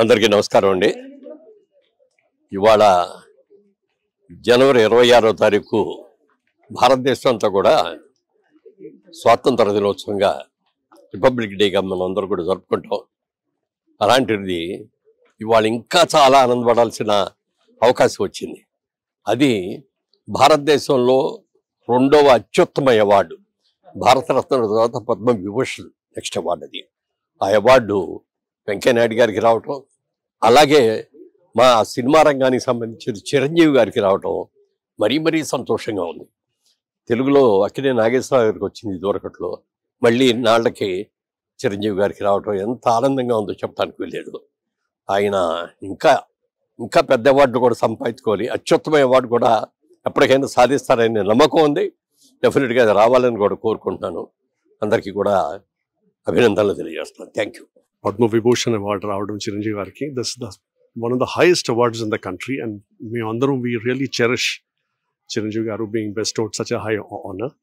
అందరికీ నమస్కారం అండి. ఇవాళ జనవరి ఇరవై ఆరో తారీఖు భారతదేశం అంతా కూడా స్వాతంత్ర దినోత్సవంగా రిపబ్లిక్ డేగా మనం అందరూ కూడా జరుపుకుంటాం. అలాంటిది ఇవాళ ఇంకా చాలా ఆనందపడాల్సిన అవకాశం వచ్చింది. అది భారతదేశంలో రెండవ అత్యుత్తమ అవార్డు భారతరత్న తర్వాత పద్మవిభూషణ్ నెక్స్ట్ అవార్డు అది. ఆ అవార్డు వెంకయ్యనాయుడు గారికి రావటం అలాగే మా సినిమా రంగానికి సంబంధించిన చిరంజీవి గారికి రావటం మరీ మరీ సంతోషంగా ఉంది. తెలుగులో అక్కడే నాగేశ్వరరావు గారికి వచ్చింది దూరకట్లో మళ్ళీ నాళ్ళకి చిరంజీవి గారికి రావటం ఎంత ఆనందంగా ఉందో చెప్పడానికి వెళ్ళాడు ఆయన ఇంకా ఇంకా పెద్ద అవార్డు కూడా సంపాదించుకోవాలి. అత్యుత్తమ అవార్డు కూడా ఎప్పటికైనా సాధిస్తారనే నమ్మకం ఉంది. డెఫినెట్గా రావాలని కూడా కోరుకుంటున్నాను. అందరికీ కూడా అభినందనలు తెలియజేస్తున్నాను. Thank you. Padma Vibhushan award రావడం చిరంజీవి గారికి this the one of the highest awards in the country and మేమందరం వీ రియలీ చెరిష్ చిరంజీవి గారు being bestowed such high honour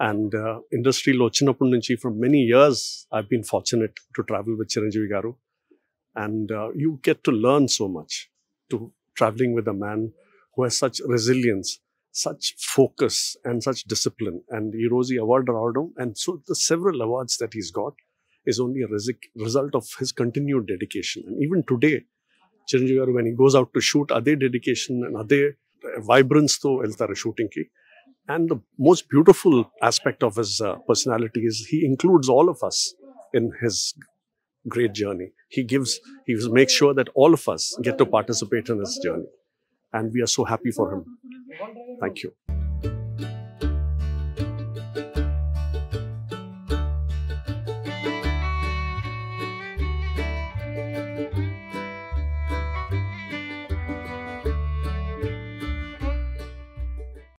and ఇండస్ట్రీలో వచ్చినప్పటి నుంచి from many years I been fortunate to travel with Chiranjeevi గారు and you get to learn so much to travelling with a man who has such resilience such focus and such discipline and ఈ రోజు ఈ award రావడం and so the several awards that he's got is only a result of his continued dedication. And even today, Chiranjeevi when he goes out to shoot, are they dedication and are they vibrance to eltara shooting ki. And the most beautiful aspect of his uh, personality is he includes all of us in his great journey. He gives, he makes sure that all of us get to participate in his journey. And we are so happy for him. Thank you.